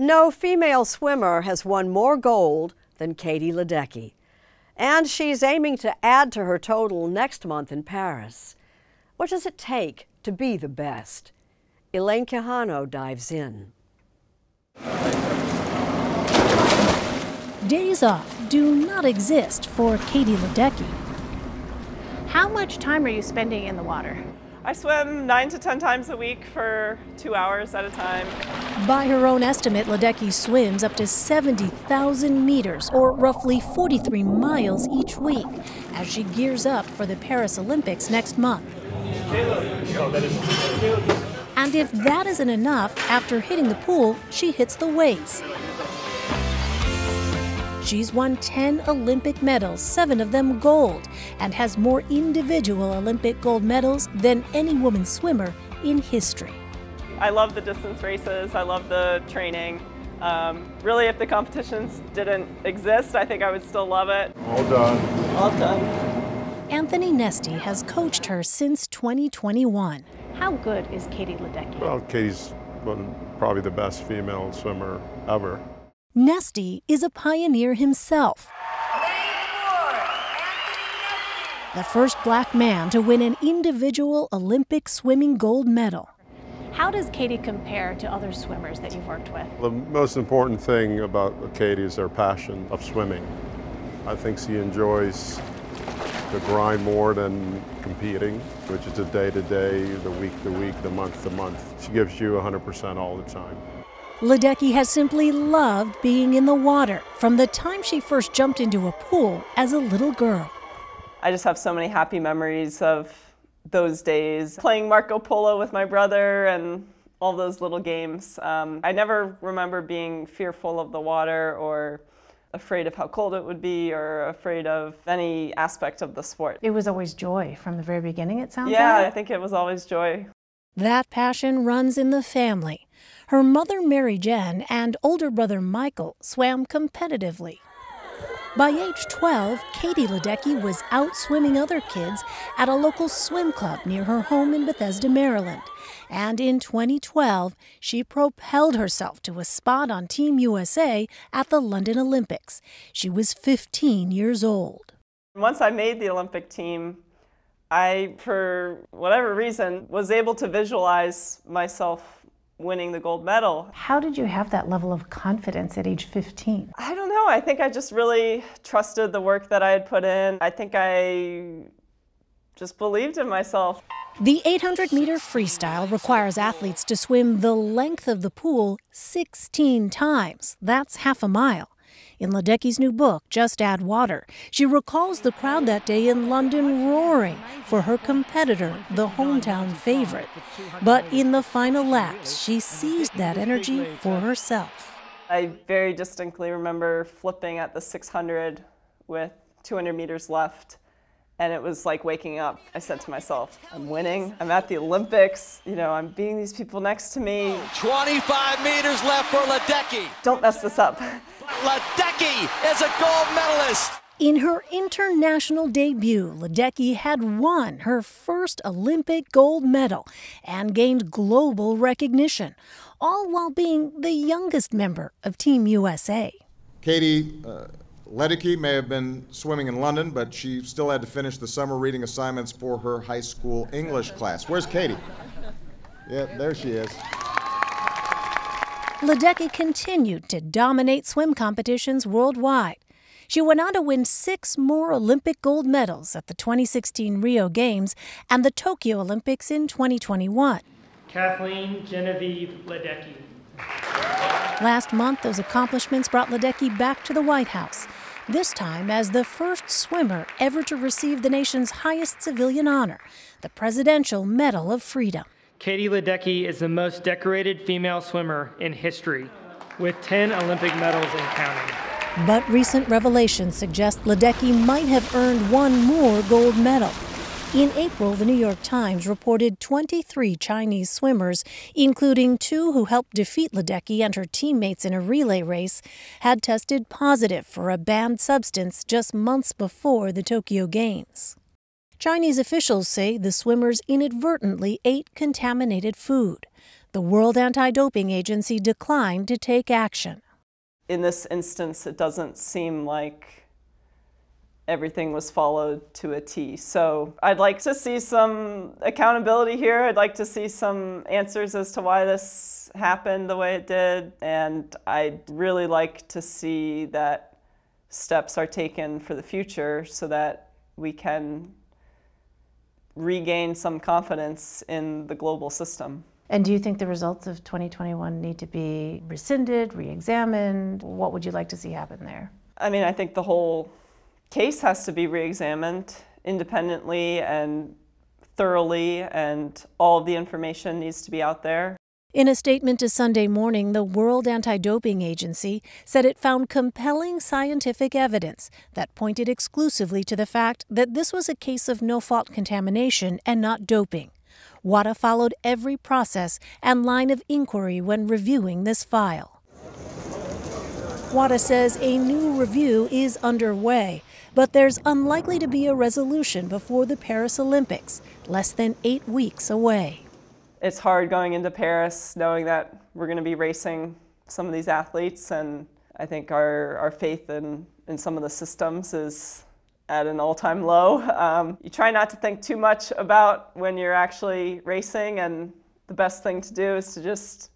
No female swimmer has won more gold than Katie Ledecky. And she's aiming to add to her total next month in Paris. What does it take to be the best? Elaine Quijano dives in. Days off do not exist for Katie Ledecky. How much time are you spending in the water? I swim nine to 10 times a week for two hours at a time. By her own estimate, Ledecky swims up to 70,000 meters, or roughly 43 miles each week, as she gears up for the Paris Olympics next month. And if that isn't enough, after hitting the pool, she hits the weights. She's won 10 Olympic medals, seven of them gold, and has more individual Olympic gold medals than any woman swimmer in history. I love the distance races, I love the training. Um, really, if the competitions didn't exist, I think I would still love it. All done. All done. Anthony Nesty has coached her since 2021. How good is Katie Ledecky? Well, Katie's probably the best female swimmer ever. Nesty is a pioneer himself. The first black man to win an individual Olympic swimming gold medal. How does Katie compare to other swimmers that you've worked with? The most important thing about Katie is her passion of swimming. I think she enjoys the grind more than competing, which is the day to day, the week to week, the month to month. She gives you 100% all the time. Ledecky has simply loved being in the water from the time she first jumped into a pool as a little girl. I just have so many happy memories of those days, playing Marco Polo with my brother and all those little games. Um, I never remember being fearful of the water or afraid of how cold it would be or afraid of any aspect of the sport. It was always joy from the very beginning, it sounds yeah, like? Yeah, I think it was always joy. That passion runs in the family. Her mother, Mary Gen, and older brother Michael swam competitively. By age 12, Katie Ledecky was out swimming other kids at a local swim club near her home in Bethesda, Maryland. And in 2012, she propelled herself to a spot on Team USA at the London Olympics. She was 15 years old. Once I made the Olympic team, I, for whatever reason, was able to visualize myself winning the gold medal. How did you have that level of confidence at age 15? I don't know. I think I just really trusted the work that I had put in. I think I just believed in myself. The 800 meter freestyle requires athletes to swim the length of the pool 16 times. That's half a mile. In Ledecky's new book, Just Add Water, she recalls the crowd that day in London roaring for her competitor, the hometown favorite. But in the final laps, she seized that energy for herself. I very distinctly remember flipping at the 600 with 200 meters left and it was like waking up. I said to myself, I'm winning. I'm at the Olympics. You know, I'm beating these people next to me. 25 meters left for Ledecky. Don't mess this up. Ledecky is a gold medalist. In her international debut, Ledecky had won her first Olympic gold medal and gained global recognition, all while being the youngest member of Team USA. Katie uh, Ledecky may have been swimming in London, but she still had to finish the summer reading assignments for her high school English class. Where's Katie? Yeah, there she is. Ledecky continued to dominate swim competitions worldwide. She went on to win six more Olympic gold medals at the 2016 Rio Games and the Tokyo Olympics in 2021. Kathleen Genevieve Ledecky. Last month, those accomplishments brought Ledecky back to the White House, this time as the first swimmer ever to receive the nation's highest civilian honor, the Presidential Medal of Freedom. Katie Ledecky is the most decorated female swimmer in history, with 10 Olympic medals and counting. But recent revelations suggest Ledecky might have earned one more gold medal. In April, the New York Times reported 23 Chinese swimmers, including two who helped defeat Ledecky and her teammates in a relay race, had tested positive for a banned substance just months before the Tokyo Games. Chinese officials say the swimmers inadvertently ate contaminated food. The World Anti Doping Agency declined to take action. In this instance, it doesn't seem like everything was followed to a T. So I'd like to see some accountability here. I'd like to see some answers as to why this happened the way it did. And I'd really like to see that steps are taken for the future so that we can regain some confidence in the global system. And do you think the results of 2021 need to be rescinded, re examined? What would you like to see happen there? I mean, I think the whole case has to be re-examined independently and thoroughly and all the information needs to be out there. In a statement to Sunday morning, the World Anti Doping Agency said it found compelling scientific evidence that pointed exclusively to the fact that this was a case of no fault contamination and not doping. WADA followed every process and line of inquiry when reviewing this file. WADA says a new review is underway but there's unlikely to be a resolution before the Paris Olympics, less than eight weeks away. It's hard going into Paris knowing that we're going to be racing some of these athletes, and I think our, our faith in, in some of the systems is at an all-time low. Um, you try not to think too much about when you're actually racing, and the best thing to do is to just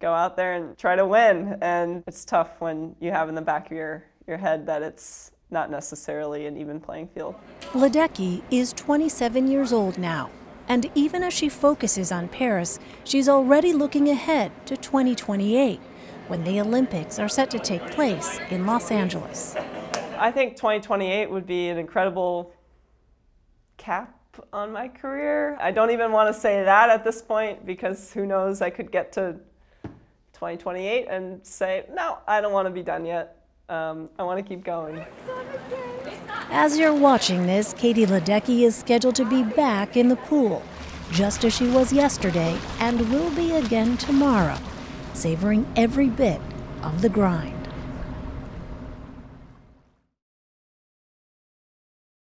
go out there and try to win. And it's tough when you have in the back of your, your head that it's not necessarily an even playing field. Ledecky is 27 years old now, and even as she focuses on Paris, she's already looking ahead to 2028, when the Olympics are set to take place in Los Angeles. I think 2028 would be an incredible cap on my career. I don't even want to say that at this point because who knows, I could get to 2028 and say, no, I don't want to be done yet. Um, I want to keep going. As you're watching this, Katie Ledecky is scheduled to be back in the pool, just as she was yesterday and will be again tomorrow, savoring every bit of the grind.